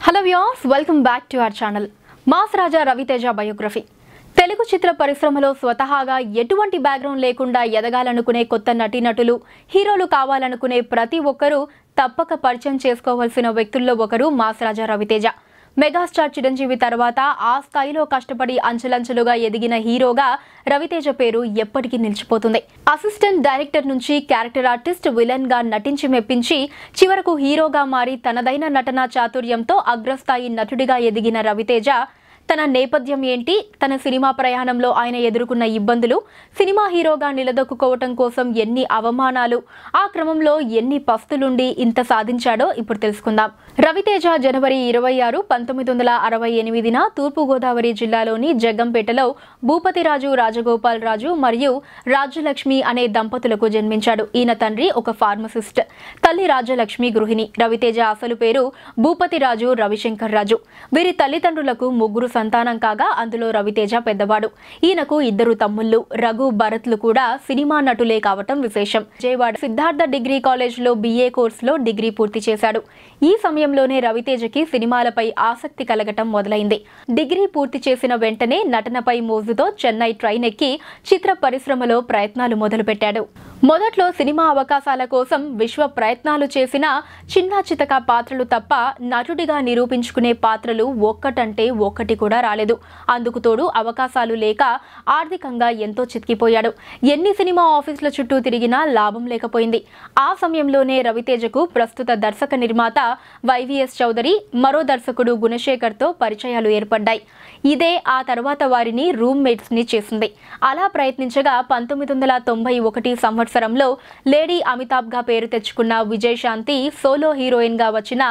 Hello views welcome back to our channel mass Raja Ravi Teja biography Telugu చిత్ర పరిశ్రమలో స్వతహాగా ఎటువంటి background లేకుండా ఎదగాలనుకునే కొత్త నటీనటులు హీరోలు కావాలనుకునే ప్రతి ఒక్కరూ తప్పక పరిచయం చేసుకోవాల్సిన వ్యక్తుల్లో ఒకరు మాస్ రాజా రవితేజ. మెగాస్టార్ చిరంజీవి తర్వాత ఆ స్థాయిలో కష్టపడి అంచెలంచెలుగా ఎదిగిన హీరోగా రవితేజ పేరు ఎప్పటికీ నిలిచిపోతుంది. అసిస్టెంట్ డైరెక్టర్ నుంచి క్యారెక్టర్ ఆర్టిస్ట్ విలన్గా నటించి మెప్పించి చివరకు హీరోగా మారి తనదైన నటనా చాతుర్యంతో అగ్రస్థాయి నటుడిగా ఎదిగిన రవితేజ తన నేపథ్యం ఏంటి? తన సినిమా ప్రయాణంలో ఆయన ఎదుర్కొన్న ఇబ్బందులు సినిమా హీరోగా నిలదొక్కుకోవటం కోసం ఎన్ని అవమానాలు ఆ క్రమంలో ఎన్ని పస్తులుండి ఇంత సాధించాడో ఇప్పుడు తెలుసుకుందాం. రవితేజ జనవరి ఇరవై ఆరు పంతొమ్మిది వందల అరవై ఎనిమిదిన తూర్పుగోదావరి జిల్లాలోని జగ్గంపేటలో భూపతిరాజు రాజగోపాల్ రాజు మరియు రాజ్యలక్ష్మి అనే దంపతులకు జన్మించాడు. ఈయన తండ్రి ఒక ఫార్మసిస్ట్. తల్లి రాజ్యలక్ష్మి గృహిణి. రవితేజ అసలు పేరు భూపతిరాజు రవిశంకర్ రాజు. వీరి తల్లిదండ్రులకు ముగ్గురు సంతానం కాగా అందులో రవితేజ పెద్దవాడు. ఈయనకు ఇద్దరు తమ్ముళ్ళు రఘు భరత్లు కూడా సినిమా నటులే కావటం విశేషం. విజయవాడ సిద్ధార్థ డిగ్రీ కాలేజ్లో బీఏ కోర్సులో డిగ్రీ పూర్తి చేశాడు. ఈ సమయంలోనే రవితేజకి సినిమాలపై ఆసక్తి కలగటం మొదలైంది. డిగ్రీ పూర్తి చేసిన వెంటనే నటనపై మోజుతో చెన్నై ట్రైన్ ఎక్కి చిత్ర పరిశ్రమలో ప్రయత్నాలు మొదలుపెట్టాడు. మొదట్లో సినిమా అవకాశాల కోసం విశ్వ ప్రయత్నాలు చేసిన చిన్న చితక పాత్రలు తప్ప నటుడిగా నిరూపించుకునే పాత్రలు ఒక్కటంటే ఒక్కటి కూడా రాలేదు. అందుకు తోడు అవకాశాలు లేక ఆర్థికంగా ఎంతో చితికిపోయాడు. ఎన్ని సినిమా ఆఫీసుల చుట్టూ తిరిగినా లాభం లేకపోయింది. ఆ సమయంలోనే రవితేజకు ప్రస్తుత దర్శక నిర్మాత వైవిఎస్ చౌదరి మరో దర్శకుడు గుణశేఖర్తో పరిచయాలు ఏర్పడ్డాయి. ఇదే ఆ తర్వాత వారిని రూమ్మేట్స్ని చేసింది. అలా ప్రయత్నించగా పంతొమ్మిది వందల తొంభై ఒకటి సంవత్సరంలో లేడీ అమితాబ్గా పేరు తెచ్చుకున్న విజయశాంతి సోలో హీరోయిన్గా వచ్చిన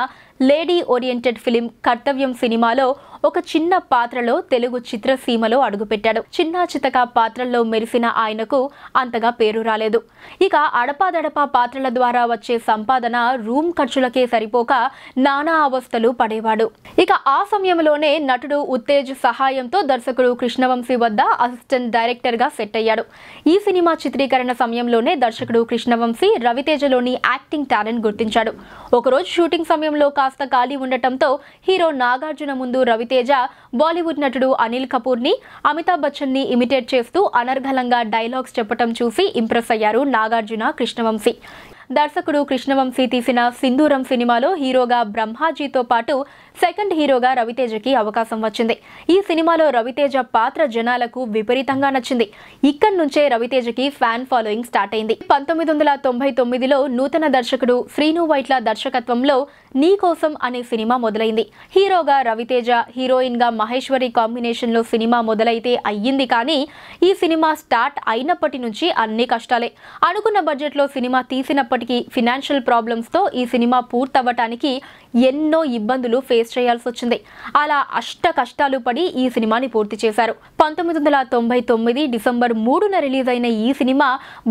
లేడీ ఓరియంటెడ్ ఫిలిం కర్తవ్యం సినిమాలో ఒక చిన్న పాత్రలో తెలుగు చిత్రసీమలో అడుగుపెట్టాడు. చిన్న చితక పాత్రల్లో మెరిసిన ఆయనకు అంతగా పేరు రాలేదు. ఇక అడపాదడపా పాత్రల ద్వారా వచ్చే సంపాదన రూమ్ ఖర్చులకే సరిపోక నానా అవస్థలు పడేవాడు. ఇక ఆ సమయంలోనే నటుడు ఉత్తేజ్ సహాయంతో దర్శకుడు కృష్ణవంశీ వద్ద అసిస్టెంట్ డైరెక్టర్గా సెట్ అయ్యాడు. ఈ సినిమా చిత్రీకరణ సమయంలోనే దర్శకుడు కృష్ణవంశీ రవితేజలోని యాక్టింగ్ టాలెంట్ గుర్తించాడు. ఒకరోజు షూటింగ్ సమయంలో కాస్త ఖాళీ ఉండటంతో హీరో నాగార్జున ముందు రవితేజ బాలీవుడ్ నటుడు అనిల్ కపూర్ని అమితాబ్ బచ్చన్ని ఇమిటేట్ చేస్తూ అనర్ఘలంగా డైలాగ్స్ చెప్పటం చూసి ఇంప్రెస్ అయ్యారు నాగార్జున కృష్ణవంశీ. దర్శకుడు కృష్ణవంశీ తీసిన సింధూరం సినిమాలో హీరోగా బ్రహ్మాజీతో పాటు సెకండ్ హీరోగా రవితేజకి అవకాశం వచ్చింది. ఈ సినిమాలో రవితేజ పాత్ర జనాలకు విపరీతంగా నచ్చింది. ఇక్కడి నుంచే రవితేజకి ఫ్యాన్ ఫాలోయింగ్ స్టార్ట్ అయింది. పంతొమ్మిది వందల తొంభై తొమ్మిదిలో నూతన దర్శకుడు శ్రీను వైట్ల దర్శకత్వంలో నీ కోసం అనే సినిమా మొదలైంది. హీరోగా రవితేజ హీరోయిన్గా మహేశ్వరి కాంబినేషన్లో సినిమా మొదలైతే అయ్యింది కానీ ఈ సినిమా స్టార్ట్ అయినప్పటి నుంచి అన్ని కష్టాలే. అనుకున్న బడ్జెట్లో సినిమా అయినప్పటికీ ఫినాన్షియల్ ప్రాబ్లమ్స్తో ఈ సినిమా పూర్తవ్వటానికి ఎన్నో ఇబ్బందులు ఫేస్ చేయాల్సి వచ్చింది. అలా అష్ట కష్టాలు పడి ఈ సినిమాని పూర్తి చేశారు. పంతొమ్మిది వందల తొంభై తొమ్మిది డిసెంబర్ మూడున రిలీజ్ అయిన ఈ సినిమా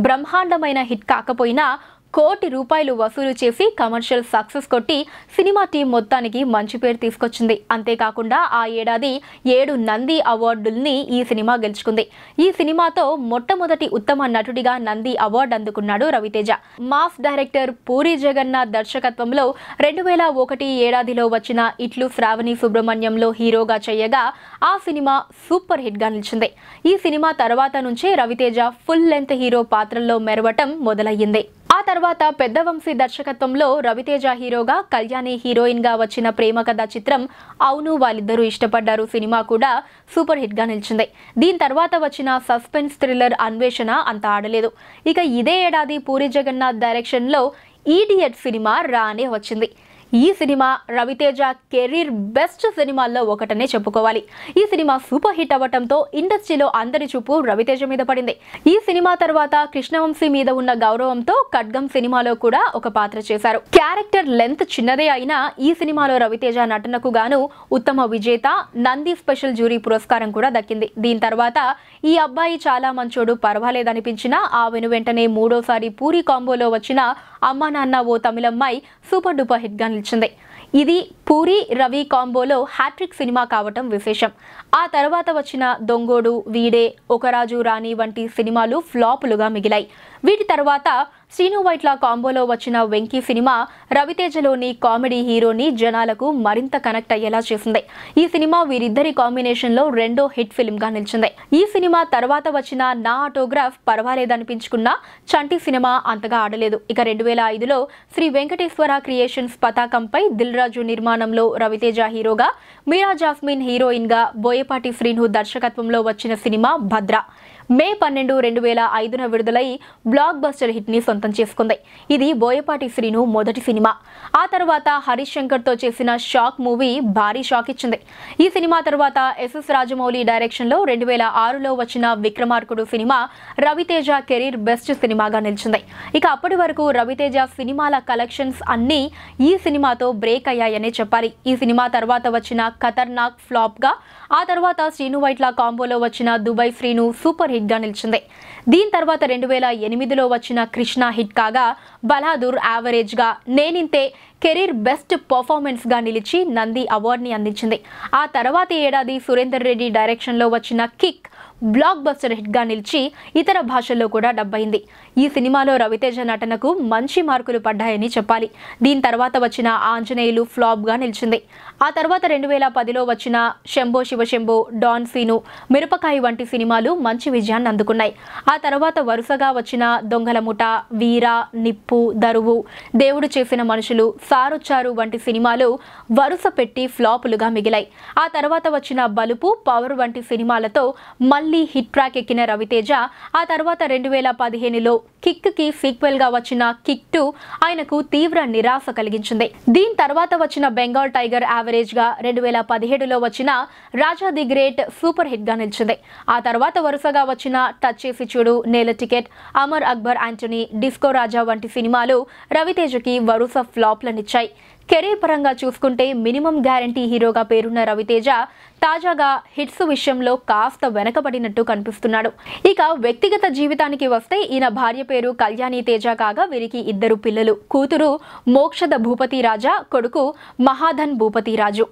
బ్రహ్మాండమైన హిట్ కాకపోయినా కోటి రూపాయలు వసూలు చేసి కమర్షియల్ సక్సెస్ కొట్టి సినిమా టీం మొత్తానికి మంచి పేరు తీసుకొచ్చింది. అంతేకాకుండా ఆ ఏడాది ఏడు నంది అవార్డుల్ని ఈ సినిమా గెలుచుకుంది. ఈ సినిమాతో మొట్టమొదటి ఉత్తమ నటుడిగా నంది అవార్డు అందుకున్నాడు రవితేజ. మాస్ డైరెక్టర్ పూరి జగన్నాథ్ దర్శకత్వంలో రెండు వేల ఒకటి ఏడాదిలో వచ్చిన ఇట్లు శ్రావణి సుబ్రహ్మణ్యంలో హీరోగా చేయగా ఆ సినిమా సూపర్ హిట్గా నిలిచింది. ఈ సినిమా తర్వాత నుంచే రవితేజ ఫుల్ లెంత్ హీరో పాత్రల్లో మెరవటం మొదలయ్యింది. ఆ తర్వాత పెద్ద వంశీ దర్శకత్వంలో రవితేజ హీరోగా కళ్యాణి హీరోయిన్గా వచ్చిన ప్రేమ కథ చిత్రం అవును వాళ్ళిద్దరూ ఇష్టపడ్డారు సినిమా కూడా సూపర్ హిట్గా నిలిచింది. దీని తర్వాత వచ్చిన సస్పెన్స్ థ్రిల్లర్ అన్వేషణ అంత ఆడలేదు. ఇక ఇదే ఏడాది పూరి జగన్నాథ్ డైరెక్షన్లో ఈడియట్ సినిమా రానే వచ్చింది. ఈ సినిమా రవితేజ కెరీర్ బెస్ట్ సినిమాల్లో ఒకటనే చెప్పుకోవాలి. ఈ సినిమా సూపర్ హిట్ అవ్వటంతో ఇండస్ట్రీలో అందరి చూపు రవితేజ మీద పడింది. ఈ సినిమా తర్వాత కృష్ణవంశీ మీద ఉన్న గౌరవంతో ఖడ్గం సినిమాలో కూడా ఒక పాత్ర చేశారు. క్యారెక్టర్ లెంత్ చిన్నదే అయినా ఈ సినిమాలో రవితేజ నటనకు గాను ఉత్తమ విజేత నంది స్పెషల్ జ్యూరీ పురస్కారం కూడా దక్కింది. దీని తర్వాత ఈ అబ్బాయి చాలా మంచోడు పర్వాలేదనిపించినా ఆ వెను వెంటనే మూడోసారి పూరి కాంబోలో వచ్చిన అమ్మా నాన్న ఓ తమిళమ్మాయి సూపర్ డూపర్ హిట్ గన్ నిలిచింది. ఇది పూరి రవి కాంబోలో హ్యాట్రిక్ సినిమా కావటం విశేషం. ఆ తర్వాత వచ్చిన దొంగోడు వీడే ఒకరాజు రాణి వంటి సినిమాలు ఫ్లాపులుగా మిగిలాయి. వీటి తర్వాత శ్రీను వైట్ల కాంబోలో వచ్చిన వెంకీ సినిమా రవితేజలోని కామెడీ హీరోని జనాలకు మరింత కనెక్ట్ అయ్యేలా చేసింది. ఈ సినిమా వీరిద్దరి కాంబినేషన్లో రెండో హిట్ ఫిల్మ్గా నిలిచింది. ఈ సినిమా తర్వాత వచ్చిన నా ఆటోగ్రాఫ్ పర్వాలేదనిపించుకున్న చంటి సినిమా అంతగా ఆడలేదు. ఇక రెండు వేల ఐదులో శ్రీ వెంకటేశ్వర క్రియేషన్స్ పతాకంపై దిల్ రాజు నిర్మాణంలో రవితేజ హీరోగా మీరా జాస్మిన్ హీరోయిన్గా బోయపాటి శ్రీను దర్శకత్వంలో వచ్చిన సినిమా భద్ర. మే పన్నెండు రెండు వేల ఐదున విడుదలై బ్లాక్ బస్టర్ హిట్ని సొంతం చేసుకుంది. ఇది బోయపాటి శ్రీను మొదటి సినిమా. ఆ తర్వాత హరీష్ శంకర్తో చేసిన షాక్ మూవీ భారీ షాక్ ఇచ్చింది. ఈ సినిమా తర్వాత ఎస్ఎస్ రాజమౌళి డైరెక్షన్లో రెండు వేల ఆరులో వచ్చిన Vikramarkudu cinema Ravi Teja career best సినిమాగా నిలిచింది. ఇక అప్పటి వరకు రవితేజ సినిమాల కలెక్షన్స్ అన్నీ ఈ సినిమాతో బ్రేక్ అయ్యాయనే చెప్పాలి. ఈ సినిమా తర్వాత వచ్చిన ఖతర్నాక్ ఫ్లాప్గా ఆ తర్వాత శ్రీను వైట్ల కాంబోలో వచ్చిన దుబాయ్ శ్రీను సూపర్ హిట్గా నిలిచింది. దీని తర్వాత రెండు వేల ఎనిమిదిలో వచ్చిన కృష్ణ హిట్ కాగా బలాదూర్ యావరేజ్గా నేనింతే కెరీర్ బెస్ట్ పర్ఫార్మెన్స్గా నిలిచి నంది అవార్డుని అందించింది. ఆ తర్వాత ఏడాది సురేందర్ రెడ్డి డైరెక్షన్లో వచ్చిన కిక్ బ్లాక్ బస్టర్ హిట్గా నిలిచి ఇతర భాషల్లో కూడా డబ్బైంది ఈ సినిమాలో రవితేజ నటనకు మంచి మార్కులు పడ్డాయని చెప్పాలి. దీని తర్వాత వచ్చిన ఆంజనేయులు ఫ్లాప్గా నిలిచింది. ఆ తర్వాత రెండు వేల పదిలో వచ్చిన శంభో శివశంభో డాన్ సీను మిరపకాయ వంటి సినిమాలు మంచి విజయాన్ని అందుకున్నాయి. ఆ తర్వాత వరుసగా వచ్చిన దొంగల ముఠ వీర నిప్పు దరువు దేవుడు చేసిన మనుషులు సారొచ్చారు వంటి సినిమాలు వరుస పెట్టి ఫ్లాపులుగా మిగిలాయి. ఆ తర్వాత వచ్చిన బలుపు పవర్ వంటి సినిమాలతో మళ్ళీ హిట్ ట్రాక్ ఎక్కిన రవితేజ ఆ తర్వాత రెండు వేల పదిహేనులో కిక్కి సీక్వెల్గా వచ్చిన కిక్ టూ ఆయనకు తీవ్ర నిరాశ కలిగించింది. దీని తర్వాత వచ్చిన బెంగాల్ టైగర్ యావరేజ్గా రెండు వేల పదిహేడులో వచ్చిన రాజా ది గ్రేట్ సూపర్ హిట్గా నిలిచింది. ఆ తర్వాత వరుసగా వచ్చిన touch Chesi Chudu Nela ticket Amar Akbar Antony disco Raja వంటి సినిమాలు రవితేజకి వరుస ఫ్లాప్లనిచ్చాయి కెరీర్ పరంగా చూసుకుంటే మినిమం గ్యారంటీ హీరోగా పేరున్న రవితేజ తాజాగా హిట్స్ విషయంలో కాస్త వెనకబడినట్టు కనిపిస్తున్నాడు. ఇక వ్యక్తిగత జీవితానికి వస్తే ఈయన భార్య పేరు కళ్యాణి తేజ కాగా వీరికి ఇద్దరు పిల్లలు. కూతురు మోక్షద భూపతి రాజా కొడుకు మహాధన్ భూపతి రాజు.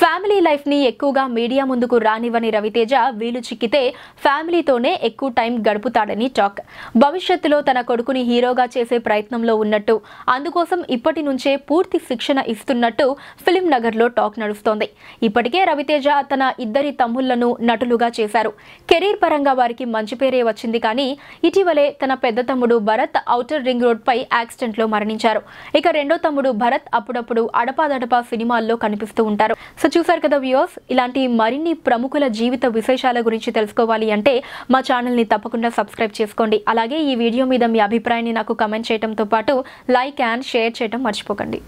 ఫ్యామిలీ లైఫ్ని ఎక్కువగా మీడియా ముందుకు రానివ్వని రవితేజ వీలు చిక్కితే ఫ్యామిలీతోనే ఎక్కువ టైం గడుపుతాడని టాక్. భవిష్యత్తులో తన కొడుకుని హీరోగా చేసే ప్రయత్నంలో ఉన్నట్టు. అందుకోసం ఇప్పటి నుంచే పూర్తి శిక్షణ ఇస్తున్నట్టు ఫిలిం నగర్లో టాక్ నడుస్తోంది. ఇప్పటికే రవితేజ తన ఇద్దరి తమ్ముళ్ళను నటులుగా చేశారు. కెరీర్ పరంగా వారికి మంచి పేరే వచ్చింది కానీ ఇటీవలే తన పెద్ద తమ్ముడు భరత్ ఔటర్ రింగ్ రోడ్ పై యాక్సిడెంట్లో మరణించారు. ఇక రెండో తమ్ముడు భరత్ అప్పుడప్పుడు అడపాదడపా సినిమాల్లో కనిపిస్తూ ఉంటారు. సో చూసారు కదా వ్యూస్ ఇలాంటి మరిన్ని ప్రముఖుల జీవిత విశేషాల గురించి తెలుసుకోవాలి అంటే మా ఛానల్ని తప్పకుండా సబ్స్క్రైబ్ చేసుకోండి. అలాగే ఈ వీడియో మీద మీ అభిప్రాయాన్ని నాకు కమెంట్ చేయడంతో పాటు లైక్ అండ్ షేర్ చేయడం మర్చిపోకండి.